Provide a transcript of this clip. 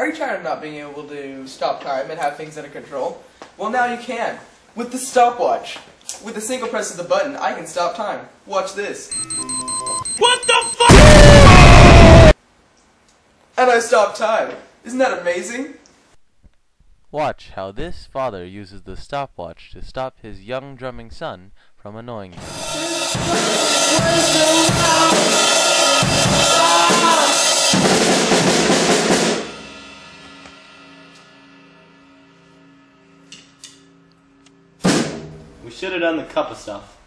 Are you tired of not being able to stop time and have things under control? Well, now you can. With the stopwatch. With a single press of the button, I can stop time. Watch this. What the fuck? And I stop time. Isn't that amazing? Watch how this father uses the stopwatch to stop his young drumming son from annoying him. We should have done the cup of stuff.